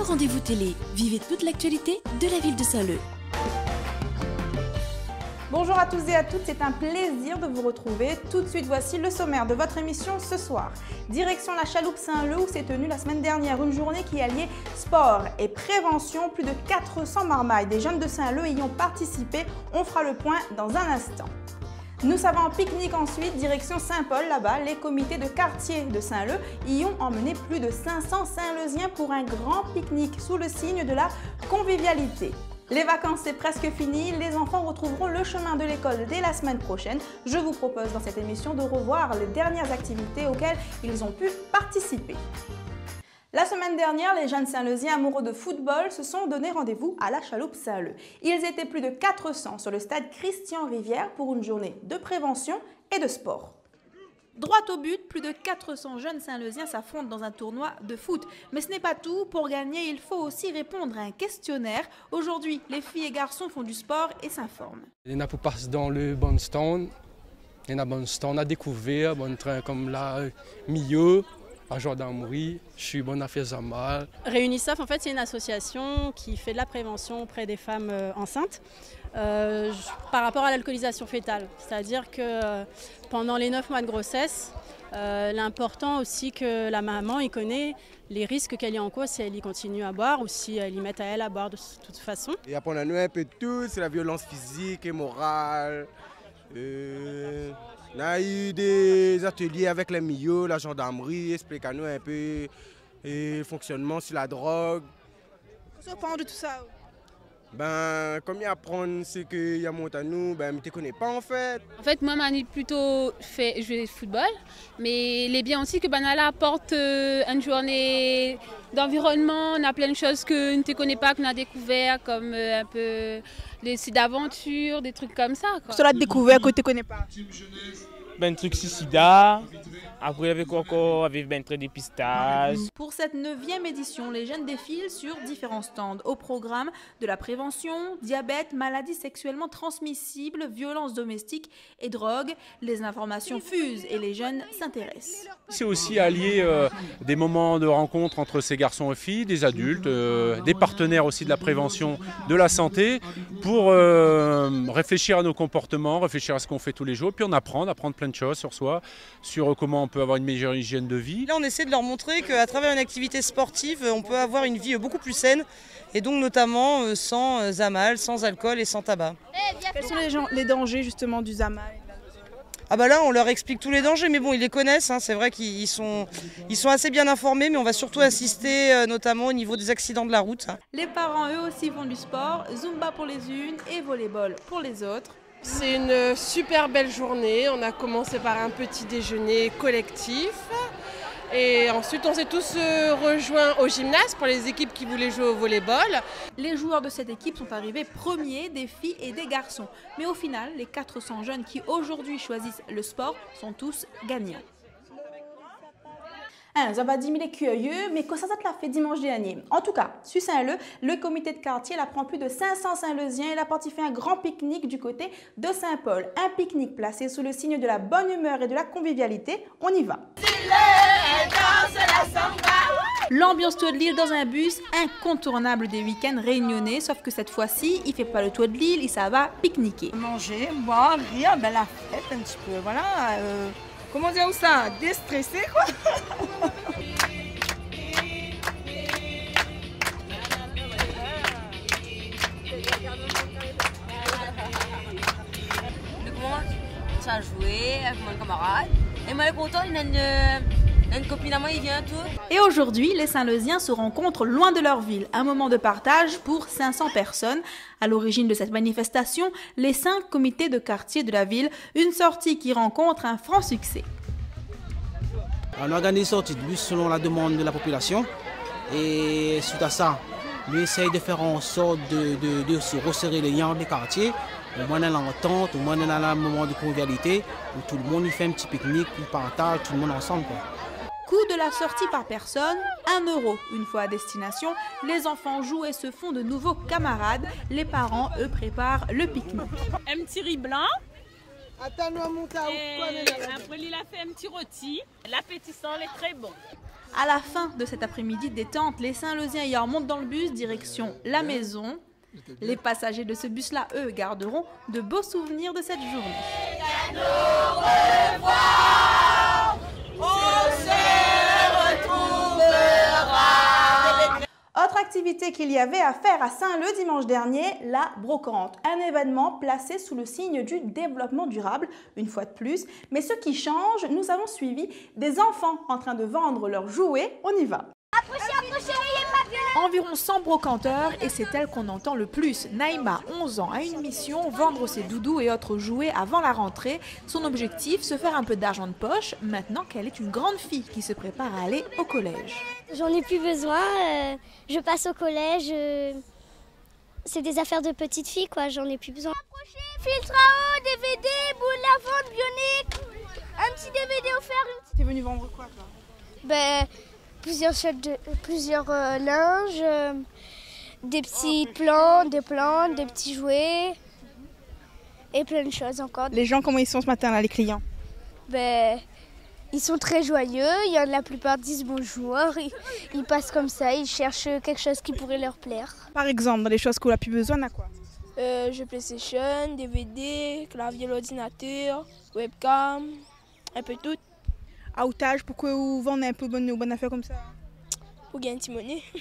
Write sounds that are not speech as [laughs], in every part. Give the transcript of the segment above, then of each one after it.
rendez-vous télé. Vivez toute l'actualité de la ville de Saint-Leu. Bonjour à tous et à toutes, c'est un plaisir de vous retrouver. Tout de suite, voici le sommaire de votre émission ce soir. Direction la chaloupe Saint-Leu où s'est tenue la semaine dernière une journée qui alliait sport et prévention. Plus de 400 marmailles des jeunes de Saint-Leu y ont participé. On fera le point dans un instant. Nous savons en pique-nique ensuite, direction Saint-Paul, là-bas, les comités de quartier de Saint-Leu y ont emmené plus de 500 Saint-Leusiens pour un grand pique-nique sous le signe de la convivialité. Les vacances, c'est presque fini. Les enfants retrouveront le chemin de l'école dès la semaine prochaine. Je vous propose dans cette émission de revoir les dernières activités auxquelles ils ont pu participer. La semaine dernière, les jeunes Saint-Leusiens amoureux de football se sont donné rendez-vous à la chaloupe Saint-Leu. Ils étaient plus de 400 sur le stade Christian Rivière pour une journée de prévention et de sport. Droit au but, plus de 400 jeunes Saint-Leusiens s'affrontent dans un tournoi de foot. Mais ce n'est pas tout. Pour gagner, il faut aussi répondre à un questionnaire. Aujourd'hui, les filles et garçons font du sport et s'informent. Il y en a pour passer dans le bon stand. Il y en a bon stand à découvrir, bon train comme là, milieu, à gendarmerie, je suis bonne à faire mal. Réunissaf, en fait, c'est une association qui fait de la prévention auprès des femmes euh, enceintes euh, par rapport à l'alcoolisation fétale. C'est-à-dire que euh, pendant les 9 mois de grossesse, l'important aussi que la maman y connaît les risques qu'elle y encourt si elle y continue à boire ou si elle y met à elle à boire de toute façon. Et après, on a un peu de tout, c'est la violence physique et morale. On a eu des ateliers avec les milieux, la gendarmerie, expliquant-nous un peu le fonctionnement sur la drogue. Que de tout ça ben, comme il apprendre ce qu'il y a monté à nous, ben, je ne te connais pas en fait. En fait, moi, j'ai plutôt fait jouer au football, mais il est bien aussi que Banala apporte euh, une journée d'environnement, on a plein de choses que ne te connais pas, qu'on a découvert, comme euh, un peu des sites d'aventure, des trucs comme ça. Quoi. Tu découvert que tu ne connais pas ben, truc sida. Après, avec encore avec très dépistage. Pour cette neuvième édition, les jeunes défilent sur différents stands. Au programme de la prévention, diabète, maladies sexuellement transmissibles, violences domestiques et drogue. Les informations fusent et les jeunes s'intéressent. C'est aussi allier euh, des moments de rencontre entre ces garçons et filles, des adultes, euh, des partenaires aussi de la prévention de la santé pour euh, réfléchir à nos comportements, réfléchir à ce qu'on fait tous les jours, puis on apprend, apprendre plein de choses sur soi, sur comment on peut avoir une meilleure hygiène de vie. Là, on essaie de leur montrer qu'à travers une activité sportive, on peut avoir une vie beaucoup plus saine et donc notamment euh, sans euh, zamal, sans alcool et sans tabac. Quels sont les, gens, les dangers justement du zamal? Ah bah là, on leur explique tous les dangers, mais bon, ils les connaissent. Hein. C'est vrai qu'ils sont, ils sont assez bien informés, mais on va surtout assister euh, notamment au niveau des accidents de la route. Les parents, eux aussi, font du sport. Zumba pour les unes et volleyball pour les autres. C'est une super belle journée. On a commencé par un petit déjeuner collectif. Et ensuite, on s'est tous euh, rejoints au gymnase pour les équipes qui voulaient jouer au volleyball. Les joueurs de cette équipe sont arrivés premiers des filles et des garçons. Mais au final, les 400 jeunes qui aujourd'hui choisissent le sport sont tous gagnants. Hein, ça va 10 000 curieux, mais quoi ça, ça te l'a fait dimanche dernier. En tout cas, sur Saint-Leu, le comité de quartier prend plus de 500 Saint-Leusiens. Il a parti fait un grand pique-nique du côté de Saint-Paul. Un pique-nique placé sous le signe de la bonne humeur et de la convivialité. On y va. L'ambiance toit de l'île dans un bus incontournable des week-ends réunionnais, sauf que cette fois-ci, il fait pas le toit de l'île, il ça va pique-niquer. Manger, boire, rire, ben la fête un petit peu, voilà. Euh, comment dire ça? Déstresser quoi? À jouer avec mon camarade. Et moi, content, il a une, une copine à moi, il vient tout. Et aujourd'hui, les Saint-Leusiens se rencontrent loin de leur ville. Un moment de partage pour 500 personnes. À l'origine de cette manifestation, les cinq comités de quartier de la ville, une sortie qui rencontre un franc succès. On organise une sortie de bus selon la demande de la population. Et suite à ça, on essaye de faire en sorte de, de se resserrer les liens des quartiers au moins dans l'entente, au moins dans un moment de convivialité, où tout le monde y fait un petit pique-nique, on partage, tout le monde ensemble. Quoi. Coût de la sortie par personne, 1 euro. Une fois à destination, les enfants jouent et se font de nouveaux camarades. Les parents, eux, préparent le pique-nique. Un petit riz blanc, Attends-nous à monter à Après, il a fait un petit rôti. L'appétissant est très bon. À la fin de cet après-midi de détente, les Saint-Losiens y remontent dans le bus direction la maison. Les passagers de ce bus-là, eux, garderont de beaux souvenirs de cette journée. Activité qu'il y avait à faire à Saint-Leu dimanche dernier, la brocante. Un événement placé sous le signe du développement durable, une fois de plus. Mais ce qui change, nous avons suivi des enfants en train de vendre leurs jouets. On y va. Environ 100 brocanteurs et c'est elle qu'on entend le plus. Naïma, 11 ans, a une mission, vendre ses doudous et autres jouets avant la rentrée. Son objectif, se faire un peu d'argent de poche maintenant qu'elle est une grande fille qui se prépare à aller au collège. J'en ai plus besoin, euh, je passe au collège. euh, c'est des affaires de petite fille quoi, j'en ai plus besoin. Filtre à eau, DVD, boule lavande, bionique, un petit DVD offert. T'es venu vendre quoi toi? Ben, plusieurs, de- plusieurs euh, linges, euh, des petites plantes, des plantes, des petits jouets et plein de choses encore. Les gens, comment ils sont ce matin là, les clients? Ben, ils sont très joyeux, il y en a la plupart disent bonjour, ils, ils passent comme ça, ils cherchent quelque chose qui pourrait leur plaire. Par exemple, dans les choses qu'on a plus besoin, on a quoi? Euh, jeux PlayStation, DVD, clavier l'ordinateur, webcam, un peu tout. À outage, pourquoi vous vendez un peu bonne, bonne affaire comme ça Pour gagner un petit monnaie. [laughs]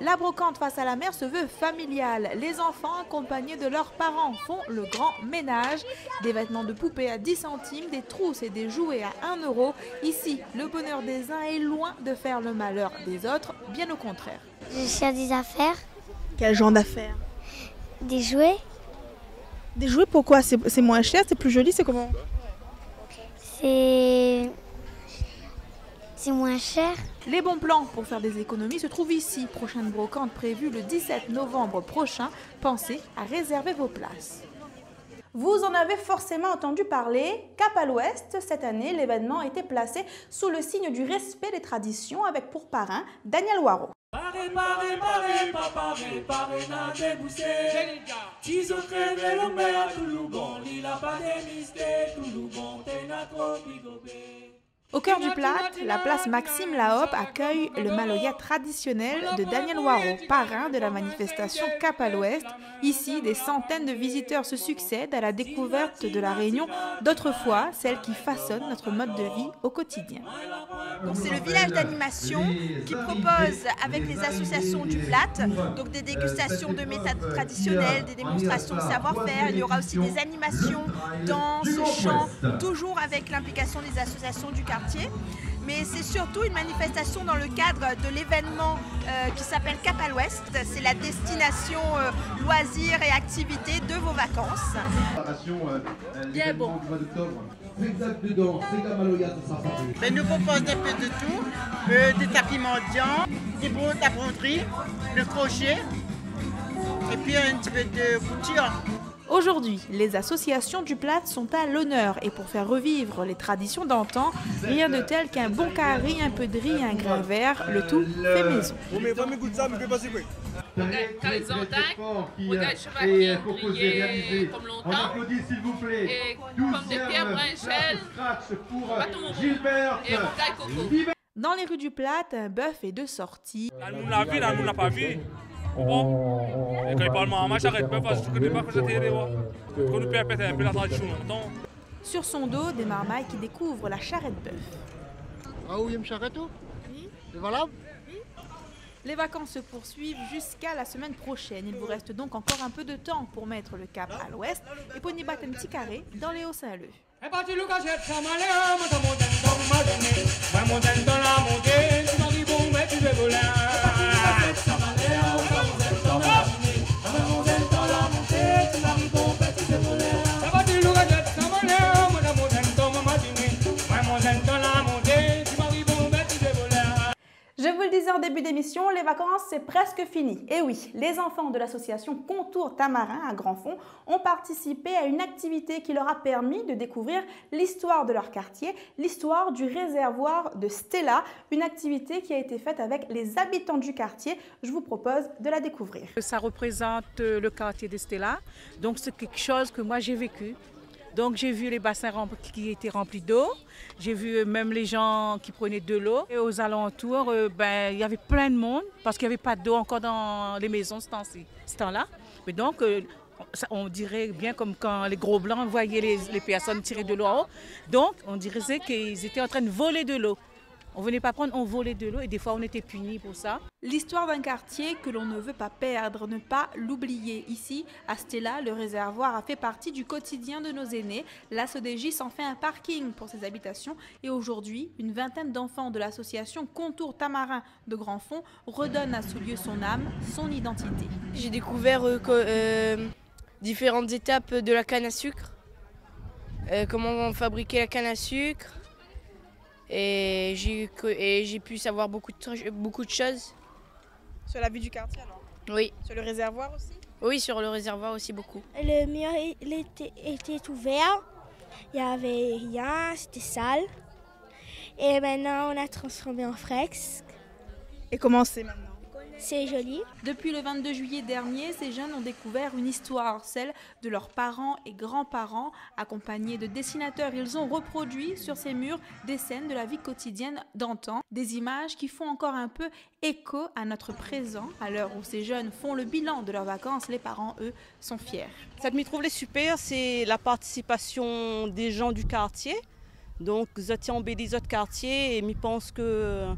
La brocante face à la mer se veut familiale. Les enfants, accompagnés de leurs parents, font le grand ménage. Des vêtements de poupée à 10 centimes, des trousses et des jouets à 1 euro. Ici, le bonheur des uns est loin de faire le malheur des autres, bien au contraire. Je cherche des affaires, Quel genre d'affaires? Des jouets, Des jouets, pourquoi? C'est moins cher, c'est plus joli, c'est comment? C'est. C'est moins cher. Les bons plans pour faire des économies se trouvent ici. Prochaine brocante prévue le 17 novembre prochain. Pensez à réserver vos places. Vous en avez forcément entendu parler. Cap à l'Ouest, cette année, l'événement a été placé sous le signe du respect des traditions avec pour parrain Daniel Waro. Au cœur du plat, la place Maxime Laop accueille le maloya traditionnel de Daniel Waro, parrain de la manifestation Cap à l'Ouest. Ici, des centaines de visiteurs se succèdent à la découverte de la Réunion d'autrefois, celle qui façonne notre mode de vie au quotidien. C'est le village d'animation qui propose avec les associations du Plat, donc des dégustations de méthodes traditionnelles, des démonstrations de savoir-faire. Il y aura aussi des animations, danse, chant, toujours avec l'implication des associations du quartier. Mais c'est surtout une manifestation dans le cadre de l'événement euh, qui s'appelle Cap à l'Ouest. C'est la destination euh, loisirs et activités de vos vacances. Bien bon. Mais nous propose un peu de tout, euh, des tapis mendiants, des à broderie, le crochet, et puis un petit peu de couture. Aujourd'hui, les associations du Plat sont à l'honneur et pour faire revivre les traditions d'antan, rien de tel qu'un bon carré, un peu de riz et un grain vert, le tout fait maison. Comme longtemps. Dans les rues du Plat, un bœuf est de sortie. Nous l'a vu, là, nous l'a pas vu. Bon, et quand il parle en match, arrête pas, parce que je connais pas que j'étais les voix. Quand nous peut répéter un peu la tradition longtemps. Sur son dos, des marmailles qui découvrent la charrette bœuf. Ah oui, une charrette C'est valable Les vacances se poursuivent jusqu'à la semaine prochaine. Il vous reste donc encore un peu de temps pour mettre le cap à l'ouest et pour y battre un petit carré dans les Hauts-Saint-Leu. Disais en début d'émission, les vacances, c'est presque fini. Et oui, les enfants de l'association Contour Tamarin à Grand Fond ont participé à une activité qui leur a permis de découvrir l'histoire de leur quartier, l'histoire du réservoir de Stella, une activité qui a été faite avec les habitants du quartier. Je vous propose de la découvrir. Ça représente euh, le quartier de Stella, donc c'est quelque chose que moi j'ai vécu. Donc j'ai vu les bassins qui étaient remplis d'eau. J'ai vu même les gens qui prenaient de l'eau. Et aux alentours, euh, ben, il y avait plein de monde parce qu'il n'y avait pas d'eau encore dans les maisons ce temps-là. Mais donc, euh, on dirait bien comme quand les gros blancs voyaient les, les personnes tirer de l'eau en haut. Donc, on dirait qu'ils étaient en train de voler de l'eau. On venait pas prendre, on volait de l'eau et des fois on était punis pour ça. L'histoire d'un quartier que l'on ne veut pas perdre, ne pas l'oublier. Ici, à Stella, le réservoir a fait partie du quotidien de nos aînés. La SODJ s'en fait un parking pour ses habitations et aujourd'hui, une vingtaine d'enfants de l'association Contour Tamarin de Grand Fond redonnent à ce lieu son âme, son identité. J'ai découvert euh, euh, différentes étapes de la canne à sucre, euh, comment fabriquer la canne à sucre, et j'ai pu savoir beaucoup de, beaucoup de choses. Sur la vie du quartier alors Oui. Sur le réservoir aussi Oui, sur le réservoir aussi beaucoup. Le mur il était, était ouvert, il n'y avait rien, c'était sale. Et maintenant on a transformé en fresque. Et comment c'est maintenant c'est joli. Depuis le 22 juillet dernier, ces jeunes ont découvert une histoire, celle de leurs parents et grands-parents. Accompagnés de dessinateurs, ils ont reproduit sur ces murs des scènes de la vie quotidienne d'antan, des images qui font encore un peu écho à notre présent. À l'heure où ces jeunes font le bilan de leurs vacances, les parents, eux, sont fiers. Ça me trouve les super, c'est la participation des gens du quartier. Donc, je des autres quartiers et je pense que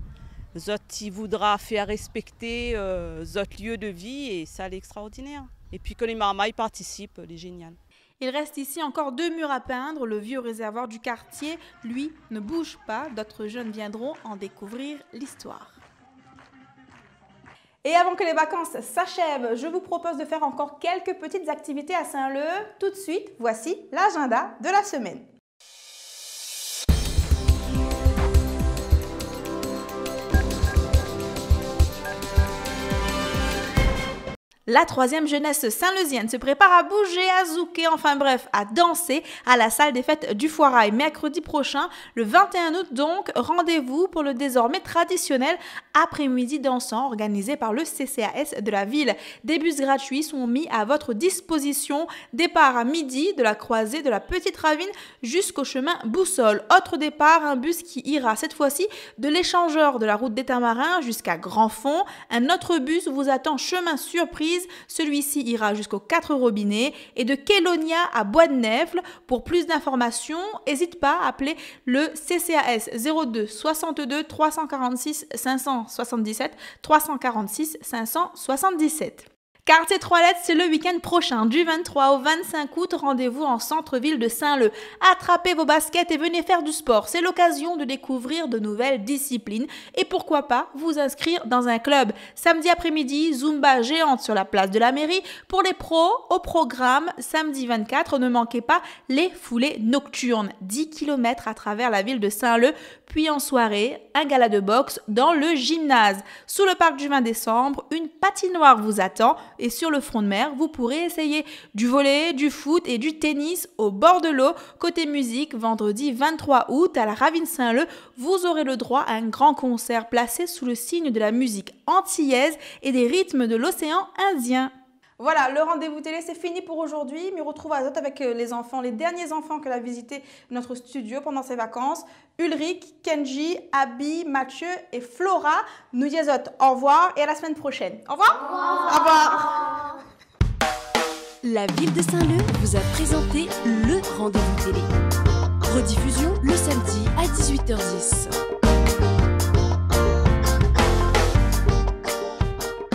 Zot il voudra faire respecter euh, Zot lieu de vie et ça c'est extraordinaire. Et puis que les marmailles participent, c'est génial. Il reste ici encore deux murs à peindre. Le vieux réservoir du quartier, lui, ne bouge pas. D'autres jeunes viendront en découvrir l'histoire. Et avant que les vacances s'achèvent, je vous propose de faire encore quelques petites activités à Saint-Leu. Tout de suite, voici l'agenda de la semaine. La troisième jeunesse saint-leusienne se prépare à bouger, à zouker, enfin bref, à danser à la salle des fêtes du Foirail. Mercredi prochain, le 21 août donc, rendez-vous pour le désormais traditionnel après-midi dansant organisé par le CCAS de la ville. Des bus gratuits sont mis à votre disposition. Départ à midi de la croisée de la Petite Ravine jusqu'au chemin Boussole. Autre départ, un bus qui ira cette fois-ci de l'échangeur de la route des Tamarins jusqu'à Grand Fond. Un autre bus vous attend chemin surprise celui-ci ira jusqu'aux 4 robinets et de Kélonia à Bois de Nèvles. Pour plus d'informations, n'hésite pas à appeler le CCAS 02 62 346 577 346 577. Quartier Trois Lettres, c'est le week-end prochain, du 23 au 25 août. Rendez-vous en centre-ville de Saint-Leu. Attrapez vos baskets et venez faire du sport. C'est l'occasion de découvrir de nouvelles disciplines et pourquoi pas vous inscrire dans un club. Samedi après-midi, Zumba géante sur la place de la mairie. Pour les pros, au programme, samedi 24, ne manquez pas les foulées nocturnes. 10 km à travers la ville de Saint-Leu, puis en soirée, un gala de boxe dans le gymnase. Sous le parc du 20 décembre, une patinoire vous attend et sur le front de mer, vous pourrez essayer du volet, du foot et du tennis au bord de l'eau. Côté musique, vendredi 23 août à la Ravine Saint-Leu, vous aurez le droit à un grand concert placé sous le signe de la musique antillaise et des rythmes de l'océan Indien. Voilà, le rendez-vous télé, c'est fini pour aujourd'hui. Me retrouve à Zot avec euh, les enfants, les derniers enfants qu'elle a visité notre studio pendant ses vacances. Ulrich, Kenji, Abby, Mathieu et Flora. Nous disons au revoir et à la semaine prochaine. Au revoir. Au revoir. La ville de Saint-Leu vous a présenté le rendez-vous télé. Rediffusion le samedi à 18h10.